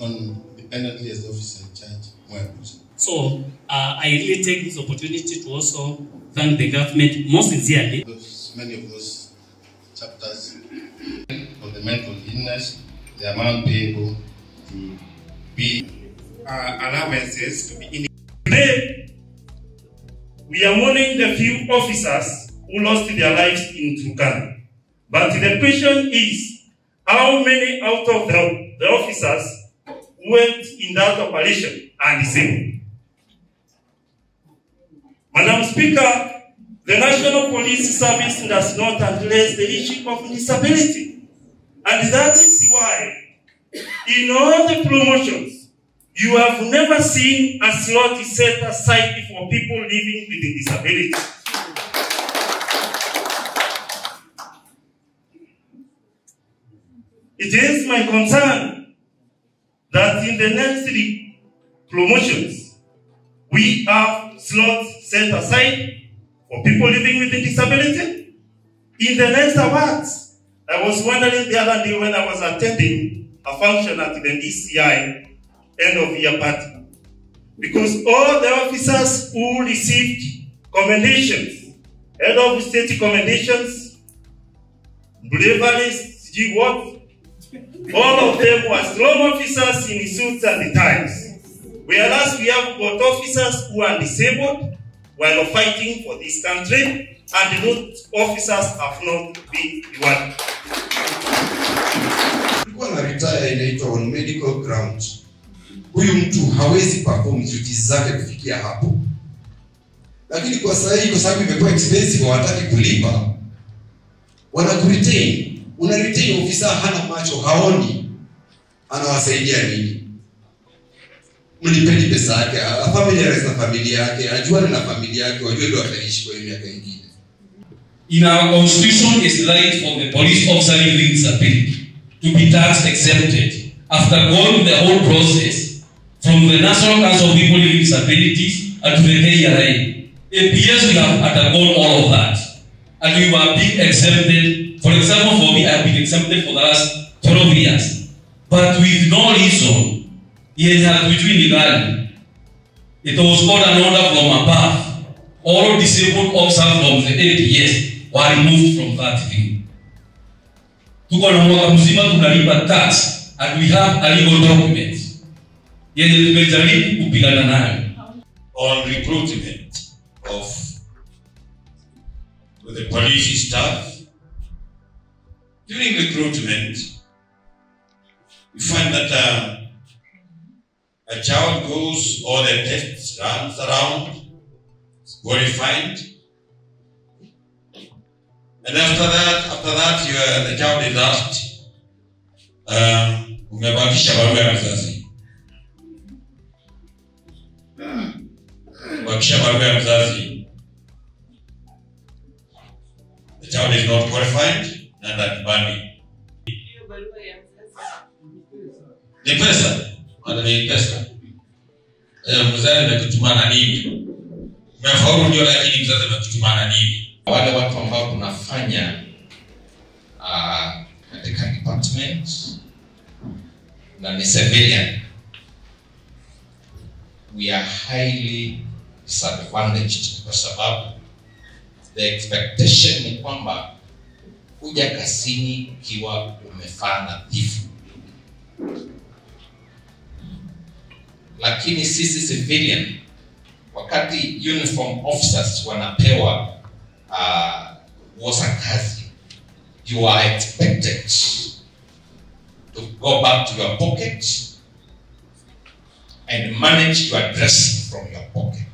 on independently as the officer in charge. So uh, I really take this opportunity to also thank the government most sincerely. Those, many of those chapters of the mental illness, the amount payable to be uh, allowances to be in. Today, we are mourning the few officers who lost their lives in Turkana. But the question is, how many out of the, the officers went in that operation are disabled? Madam Speaker, the National Police Service does not address the issue of disability. And that is why, in all the promotions, you have never seen a slot set aside for people living with a disability. It is my concern that in the next three promotions, we have slots set aside for people living with a disability. In the next awards, I was wondering the other day when I was attending a function at the DCI end of year party. Because all the officers who received commendations, head of state commendations, bravery, sijui what, all of them were strong officers in suits and ties. Whereas we have got officers who are disabled while fighting for this country, and those officers have not been rewarded. Kulikuwa na retire inaitwa on medical grounds. Huyu mtu hawezi perform duties zake kufikia hapo, lakini kwa sasa hii, kwa sababu imekuwa expensive, hawataki kulipa, wanakuretain. Una ofisa hana macho, haoni, anawasaidia nini? Mlipeni pesa yake, familia na familia yake, ajuane na familia yake, wajue ndio ataishi kwa miaka ingine. In our constitution is right for the police officer living disability to be tax exempted after going the whole process from the National Council of People Living Disabilities and to the KRA. APS we have undergone all of that and we were being exempted. For example, for me, I have been exempted for the last 12 years, but with no reason. Yet between legally. It was called an order from above. All disabled officers from the eight years were removed from that thing. Tuko na mwaka mzima tunalipa tax and we have a legal document on recruitment of the police staff. During recruitment, you find that uh, a child goes all the tests, runs around, qualified, and after that, after that, you are, the child is asked, um. The child is not qualified, na money. Ni pesa, ni pesa. Eh, amekutuma na nini? Umefaulu ndio, lakini mzazi amekutumana nini? wale watu ambao tunafanya uh, katika department na ni civilian we are highly disadvantaged kwa sababu the expectation ni kwamba kuja kasini ukiwa umefaa nadhifu. Lakini sisi civilian wakati uniform officers wanapewa uh, kuosa kazi you are expected to go back to your pocket and manage your dress from your pocket